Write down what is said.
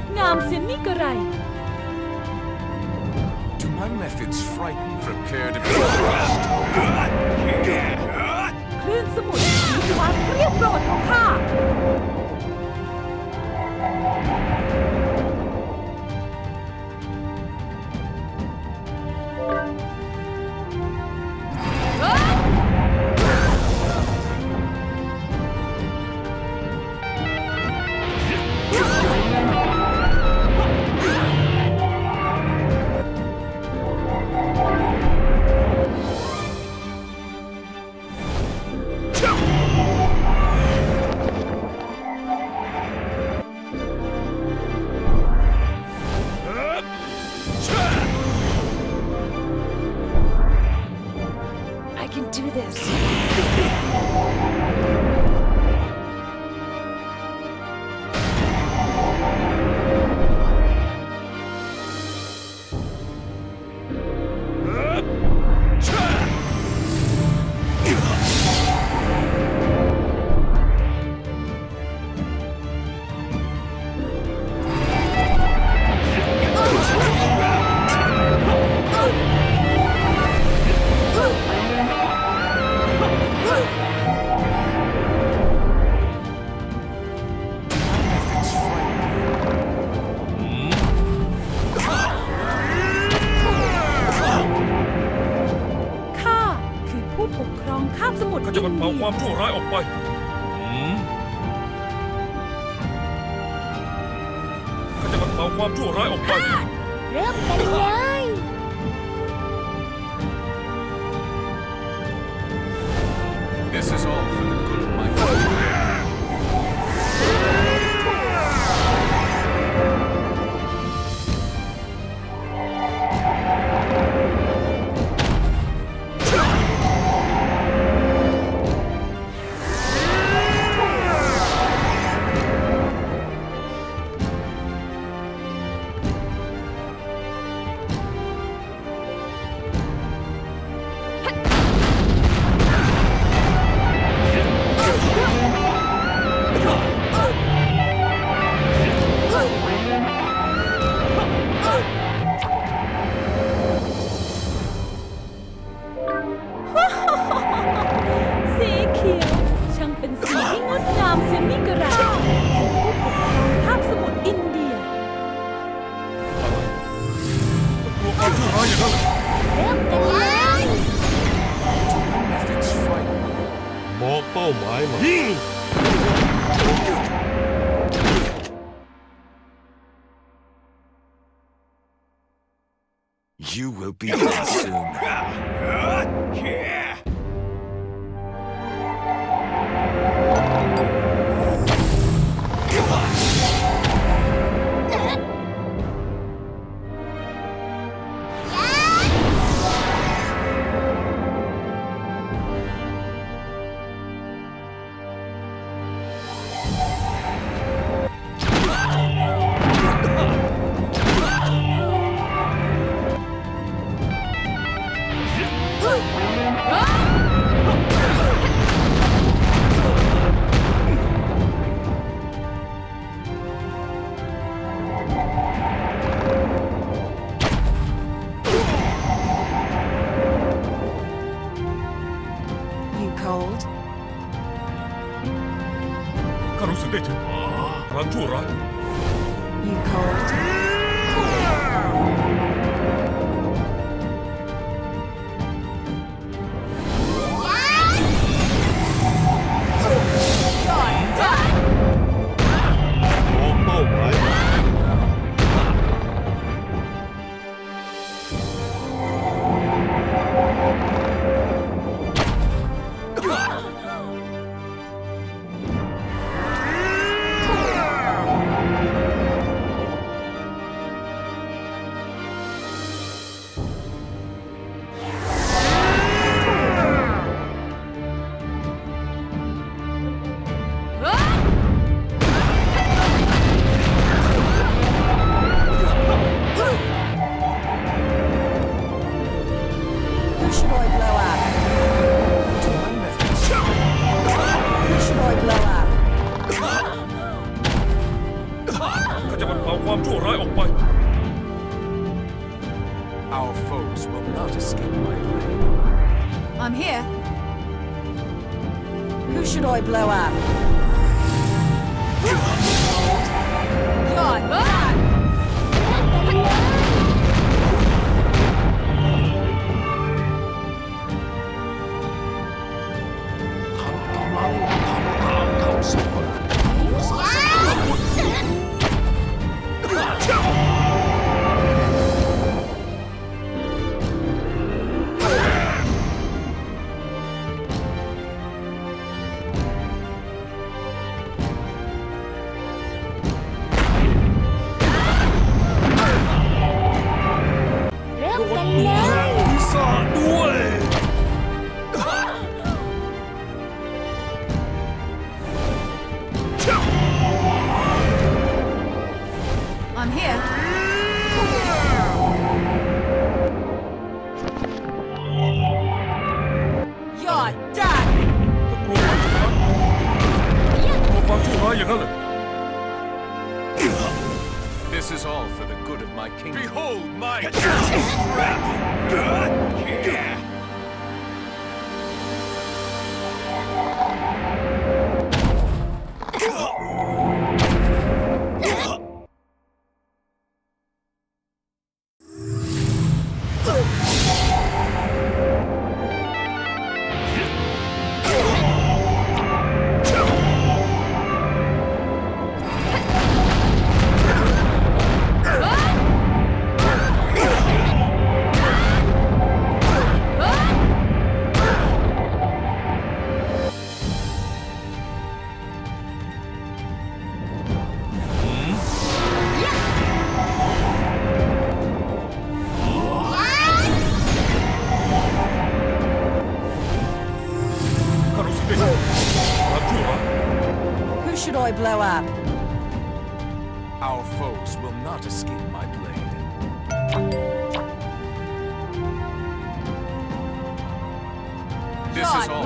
ดงามเสียนี่กระไร Do my methods frighten? Prepare to be crushed. คลื่นสมุทรมีความเกรียดโกรธของข้า จะนปัดเดีเป่ายความชั่วร้ายออกไปหืมข้าจะปัดเป่าความชั่วร้ายออกไป เริ่มกันเลย This is all for the บอกเป้าหมายมายิง You will be dead soon. จะปัดเป่าความชั่วร้ายออกไป Our foes will not escape my blade. I'm here. Who should I blow up? You're This is all for the good of my kingdom. Behold my wrath! Who should I blow up? Our foes will not escape my blade. This is all